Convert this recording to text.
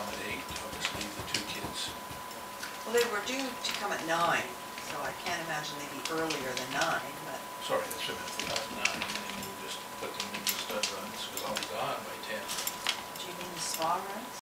accommodate, obviously, the two kids. Well, they were due to come at nine, so I can't imagine they'd be earlier than nine, but, Sorry, that's a minute, about nine, and then you just put them in the stud runs, because I'll be gone by ten. do you mean the spa runs?